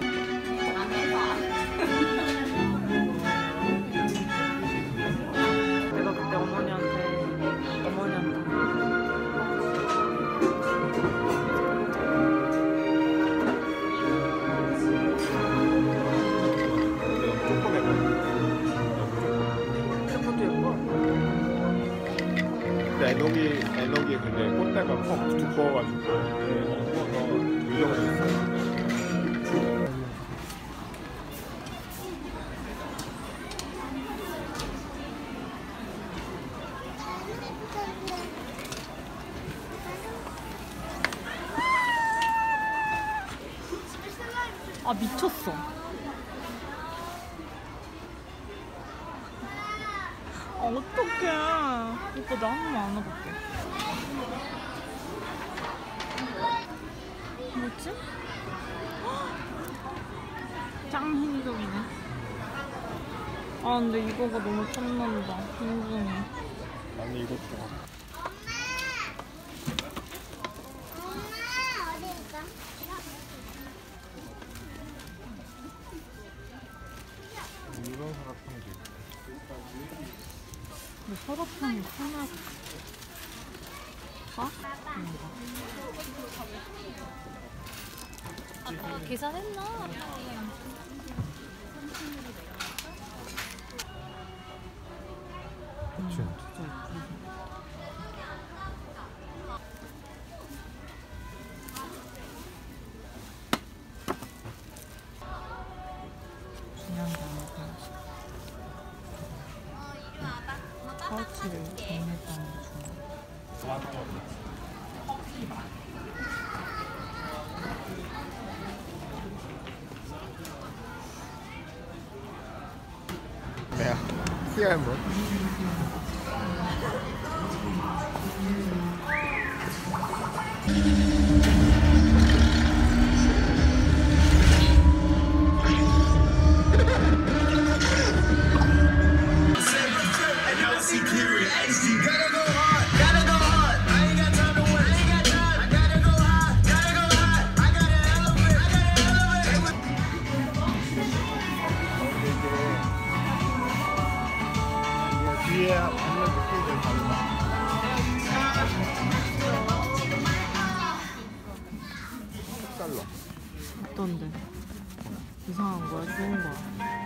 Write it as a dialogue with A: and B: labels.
A: 네. 에너기 에너기 근데 꽃대가 퍽 두꺼워가지고 구워서 유정을 했어.
B: 아 미쳤어. 아, 어떡해. 오빠 나 한 번만 안아볼게. 뭐지? 헉! 짱 흰색이네. 아 근데 이거가 너무 탐난다. 궁금해.
A: 아니
C: 있어?
A: 이런 사각형도 있고.
B: 근데 서랍형이 하나 아?
D: 아까 계산했나?
B: 파우치를 정리했다는 게 중요해.
A: 내가 희야한 뭐? 이 색달라.
B: 어떤데? 이상한 거야? 좋은 거야?